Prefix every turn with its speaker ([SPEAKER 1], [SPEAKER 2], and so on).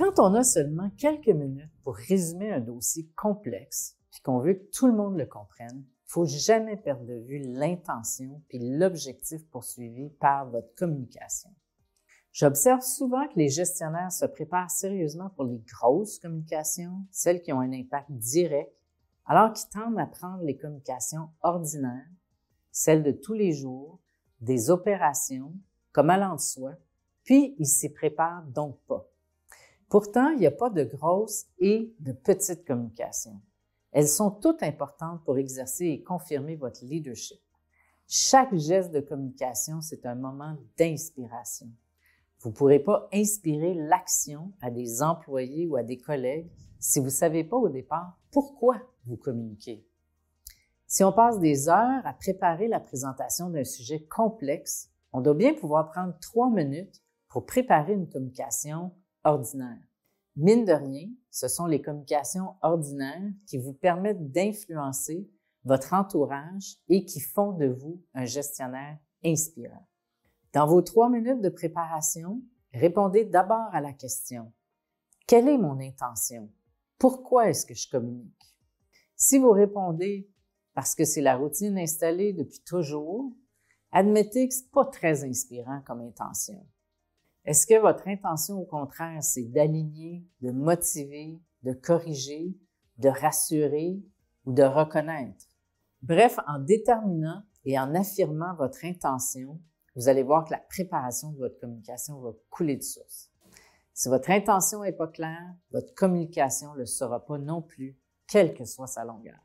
[SPEAKER 1] Quand on a seulement quelques minutes pour résumer un dossier complexe, puis qu'on veut que tout le monde le comprenne, faut jamais perdre de vue l'intention puis l'objectif poursuivi par votre communication. J'observe souvent que les gestionnaires se préparent sérieusement pour les grosses communications, celles qui ont un impact direct, alors qu'ils tendent à prendre les communications ordinaires, celles de tous les jours, des opérations, comme allant de soi, puis ils s'y préparent donc pas. Pourtant, il n'y a pas de grosses et de petites communications. Elles sont toutes importantes pour exercer et confirmer votre leadership. Chaque geste de communication, c'est un moment d'inspiration. Vous ne pourrez pas inspirer l'action à des employés ou à des collègues si vous ne savez pas au départ pourquoi vous communiquez. Si on passe des heures à préparer la présentation d'un sujet complexe, on doit bien pouvoir prendre trois minutes pour préparer une communication ordinaire. Mine de rien, ce sont les communications ordinaires qui vous permettent d'influencer votre entourage et qui font de vous un gestionnaire inspirant. Dans vos trois minutes de préparation, répondez d'abord à la question Quelle est mon intention? Pourquoi est-ce que je communique? Si vous répondez parce que c'est la routine installée depuis toujours, admettez que ce n'est pas très inspirant comme intention. Est-ce que votre intention, au contraire, c'est d'aligner, de motiver, de corriger, de rassurer ou de reconnaître? Bref, en déterminant et en affirmant votre intention, vous allez voir que la préparation de votre communication va couler de source. Si votre intention n'est pas claire, votre communication ne le sera pas non plus, quelle que soit sa longueur.